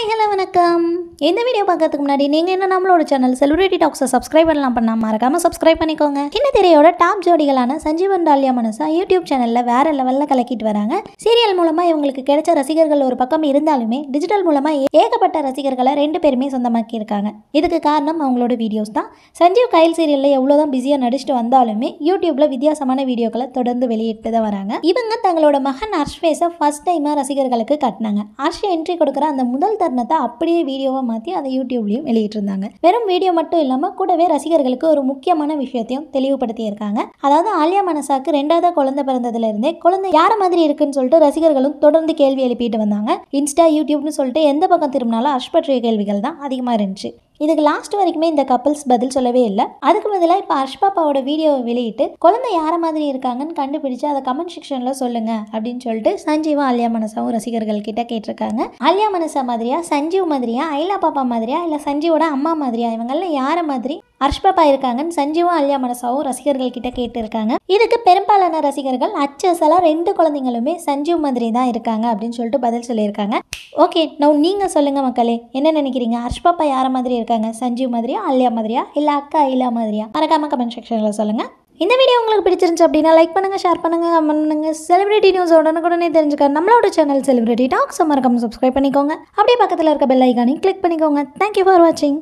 Hi hello வணக்கம். இந்த video பார்க்கறதுக்கு முன்னாடி நீங்கள் என்ன நம்மளோட சேனல் செலிபிரிட்டி டாக்ஸை சப்ஸ்கிரைப் பண்ணலாம் பண்ணால் மறக்காமல் சப்ஸ்கிரைப் பண்ணிக்கோங்க. இந்த திரையோட டாப் ஜோடிகளான சஞ்சீவன் டாலியா மனுஷா யூடியூப் சேனலில் வேற லெவலில் கலக்கிட்டு வராங்க. சீரியல் மூலமாக இவங்களுக்கு கிடைச்ச ரசிகர்கள் ஒரு பக்கம் இருந்தாலுமே டிஜிட்டல் மூலமாக ஏகப்பட்ட ரசிகர்களை ரெண்டு பேருமே சொந்தமாக்கியிருக்காங்க. இதுக்கு காரணம் அவங்களோட வீடியோஸ் தான். சஞ்சீவ் கைல் சீரியலில் எவ்வளோதான் பிஸியாக நடிச்சுட்டு வந்தாலுமே யூடியூப்ல வித்தியாசமான வீடியோக்களை தொடர்ந்து வெளியிட்டு தான் வராங்க. இவங்க தங்களோட மகன் அர்ஷ்வேஸை ஃபர்ஸ்ட் டைமாக ரசிகர்களுக்கு கட்டினாங்க. அர்ஷ் என்ட்ரி கொடுக்குற அந்த முதல் தருணத்தை அப்படியே வீடியோவாக மாற்றி அதை யூடியூப்லேயும் வெளியிட்டிருந்தாங்க. வெறும் வீடியோ மட்டும் இல்லாமல் கூடவே ரசிகர்களுக்கு ஒரு முக்கியமான விஷயத்தையும் தெளிவுபடுத்தியிருக்காங்க அதாவது ஆலியா மனசாக்கு ரெண்டாவது குழந்தை பிறந்ததுல இருந்தே குழந்தை யார மாதிரி இருக்குன்னு சொல்லிட்டு ரசிகர்களும் தொடர்ந்து கேள்வி எழுப்பிட்டு வந்தாங்க. இன்ஸ்டா யூடியூப்னு சொல்லிட்டு எந்த பக்கம் திரும்பினாலும் அஷ்பற்றிய கேள்விகள் தான் அதிகமாக இருந்துச்சு. இதுக்கு லாஸ்ட் வரைக்குமே இந்த கப்பல்ஸ் பதில் சொல்லவே இல்லை. அதுக்கு பதிலாக இப்போ ஹர்ஷ் பாப்பாவோட வீடியோவை வெளியிட்டு குழந்தை யார மாதிரி இருக்காங்கன்னு கண்டுபிடிச்சு அதை கமெண்ட் செக்ஷனில் சொல்லுங்க அப்படின்னு சொல்லிட்டு சஞ்சீவும் அல்யா மனசாவும் ரசிகர்கள் கிட்ட கேட்டிருக்காங்க. அல்யா மனசா மாதிரியா சஞ்சீவ் மாதிரியா ஐலா பாப்பா மாதிரியா இல்லை சஞ்சீவோட அம்மா மாதிரியா இவங்கள யார மாதிரி ஹர்ஷ் பாப்பா இருக்காங்கன்னு சஞ்சீவும் அல்யா மனசாவும் ரசிகர்கள் கிட்ட கேட்டிருக்காங்க. இதுக்கு பெரும்பாலான ரசிகர்கள் அச்சசலாக ரெண்டு குழந்தைங்களுமே சஞ்சீவ் மாதிரி தான் இருக்காங்க அப்படின்னு சொல்லிட்டு பதில் சொல்லியிருக்காங்க. ஓகே நான் நீங்கள் சொல்லுங்கள் மக்களே என்ன நினைக்கிறீங்க? ஹர்ஷ் பாப்பா யார மாதிரி இருக்காங்க? சஞ்சீவ் மாதிரியா அல்யா மாதிரியா இல்லை அக்கா ஐலா மாதிரியா? மறக்காம கமெண்ட் செக்ஷனில் சொல்லுங்கள் இந்த வீடியோ உங்களுக்கு பிடிச்சிருந்துச்சு அப்படின்னா லைக் பண்ணுங்கள் ஷேர் பண்ணுங்கள் கமெண்ட் பண்ணுங்கள் செலிபிரிட்டி நியூஸ் உடனுக்குடனே தெரிஞ்சுக்க நம்மளோட சேனல் செலிபிரிட்டி டாக்ஸ் மறக்காம சப்ஸ்கிரைப் பண்ணிக்கோங்க. அப்படியே பக்கத்தில் இருக்க பெல் ஐக்கானையும் கிளிக் பண்ணிக்கோங்க. தேங்க்யூ ஃபார் வாட்சிங்